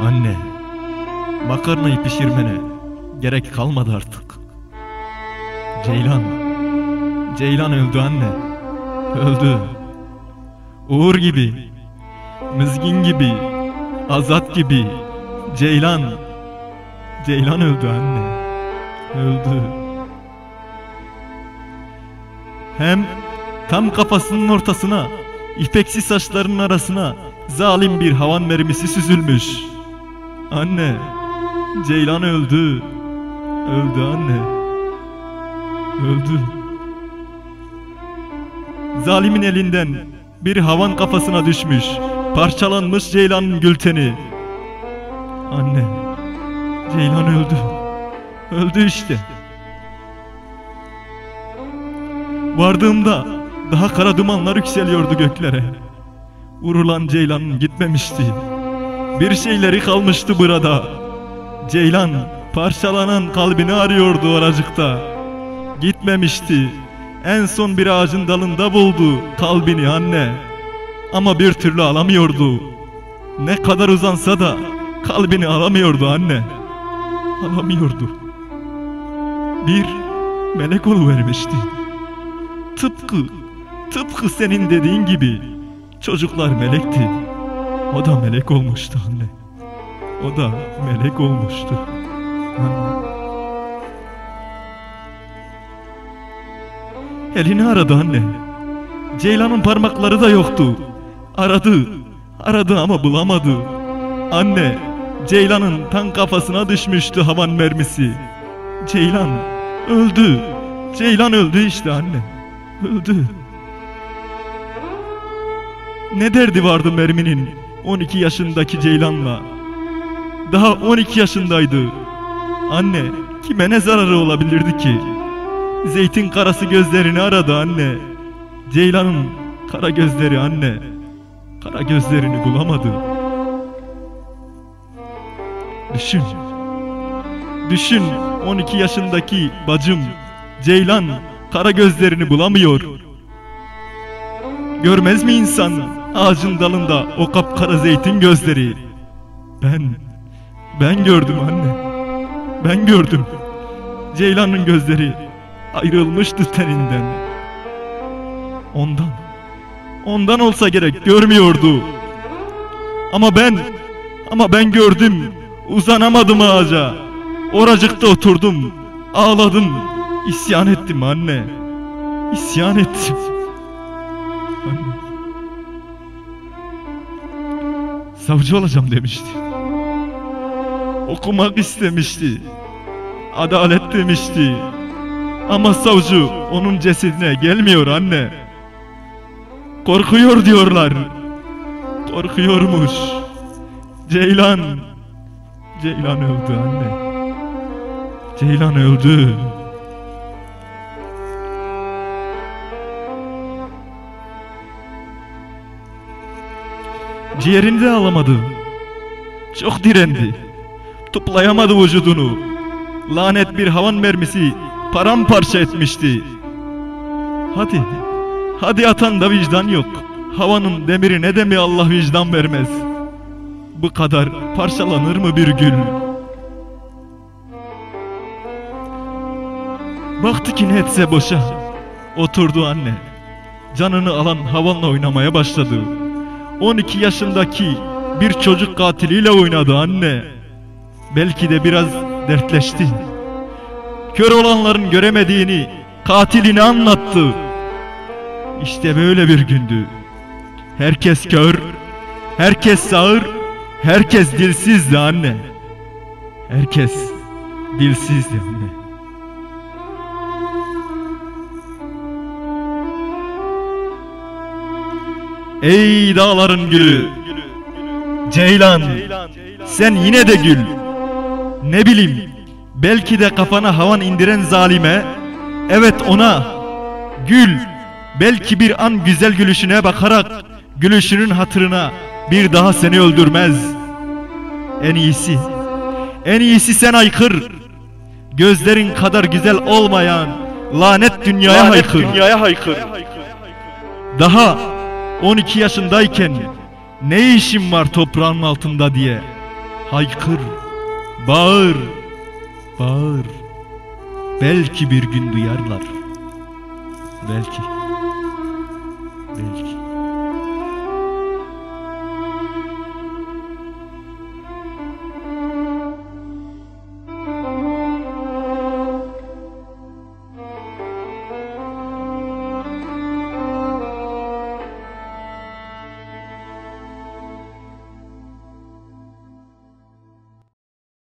Anne, makarnayı pişirmene gerek kalmadı artık. Ceylan, Ceylan öldü anne. Öldü. Uğur gibi, Mızgin gibi, Azat gibi, Ceylan, Ceylan öldü anne. Öldü. Hem tam kafasının ortasına, ipeksi saçlarının arasına zalim bir havan mermisi süzülmüş. Anne, Ceylan öldü. Öldü anne. Öldü. Zalimin elinden bir havan kafasına düşmüş. Parçalanmış Ceylan'ın gülteni. Anne, Ceylan öldü. Öldü işte. Vardığımda daha kara dumanlar yükseliyordu göklere. Vurulan Ceylan gitmemişti. Bir şeyleri kalmıştı burada. Ceylan parçalanan kalbini arıyordu oracıkta. Gitmemişti. En son bir ağacın dalında buldu kalbini anne. Ama bir türlü alamıyordu. Ne kadar uzansa da kalbini alamıyordu anne. Alamıyordu. Bir melek vermişti. Tıpkı, tıpkı senin dediğin gibi çocuklar melekti. O da melek olmuştu anne. O da melek olmuştu. Anne. Elini aradı anne. Ceylan'ın parmakları da yoktu. Aradı. Aradı ama bulamadı. Anne, Ceylan'ın tan kafasına düşmüştü havan mermisi. Ceylan öldü. Ceylan öldü işte anne. Öldü. Ne derdi vardı merminin 12 yaşındaki Ceylan'la? Daha 12 yaşındaydı. Anne, kime ne zararı olabilirdi ki? Zeytin karası gözlerini aradı anne. Ceylan'ın kara gözleri anne. Kara gözlerini bulamadı. Düşün. Düşün 12 yaşındaki bacım Ceylan kara gözlerini bulamıyor. Görmez mi insan ağacın dalında o kapkara zeytin gözleri? Ben, ben gördüm anne. Ben gördüm. Ceylan'ın gözleri ayrılmıştı teninden. Ondan, ondan olsa gerek görmüyordu. Ama ben, ama ben gördüm. Uzanamadım ağaca. Oracıkta oturdum. Ağladım. İsyan ettim anne. İsyan ettim. Anne. Savcı olacağım demişti. Okumak istemişti. Adalet demişti. Ama savcı onun cesedine gelmiyor anne. Korkuyor diyorlar. Korkuyormuş. Ceylan. Ceylan öldü anne. Ceylan öldü. Ciğerini de alamadı. Çok direndi. Toplayamadı vücudunu. Lanet bir havan mermisi paramparça etmişti. Hadi, hadi atan da vicdan yok. Havanın demiri ne de mi Allah vicdan vermez. Bu kadar parçalanır mı bir gül? Baktı ki ne etse boşa. Oturdu anne. Canını alan havanla oynamaya başladı. 12 yaşındaki bir çocuk katiliyle oynadı anne. Belki de biraz dertleşti. Kör olanların göremediğini katilini anlattı. İşte böyle bir gündü. Herkes kör, herkes sağır, herkes dilsizdi anne. Herkes dilsizdi anne. Ey dağların gülü, Ceylan, sen yine de gül. Ne bileyim, belki de kafana havan indiren zalime, evet ona, gül, belki bir an güzel gülüşüne bakarak, gülüşünün hatırına bir daha seni öldürmez. En iyisi, en iyisi sen aykır. Gözlerin kadar güzel olmayan lanet dünyaya Lanet haykır. dünyaya haykır. Daha 12 yaşındayken ne işim var toprağın altında diye Haykır, bağır, bağır. Belki bir gün duyarlar. Belki.